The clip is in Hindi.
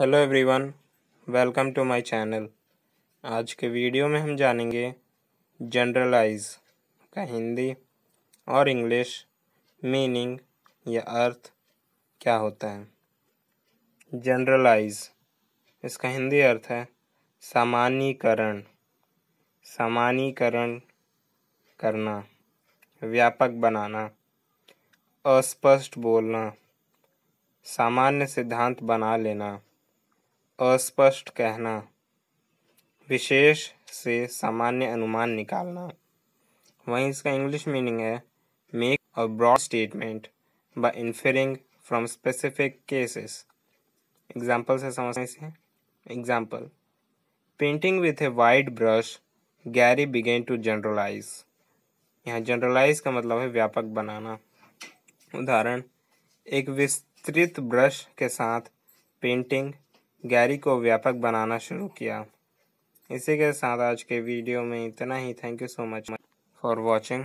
Hello everyone, welcome to my channel. आज के वीडियो में हम जानेंगे जनरलाइज का हिंदी और इंग्लिश मीनिंग या अर्थ क्या होता है। जनरलाइज, इसका हिंदी अर्थ है सामान्यकरण। सामान्यीकरण करना, व्यापक बनाना, अस्पष्ट बोलना, सामान्य सिद्धांत बना लेना। अस्पष्ट कहना, विशेष से सामान्य अनुमान निकालना। वहीं इसका इंग्लिश मीनिंग है make a broad statement by inferring from specific cases example से समझने से example painting with a white brush Gary begin to generalize यहाँ जनरलाइज का मतलब है व्यापक बनाना। उदाहरण, एक विस्तृत ब्रश के साथ पेंटिंग गैरी को व्यापक बनाना शुरू किया। इसी के साथ आज के वीडियो में इतना ही। Thank you so much for watching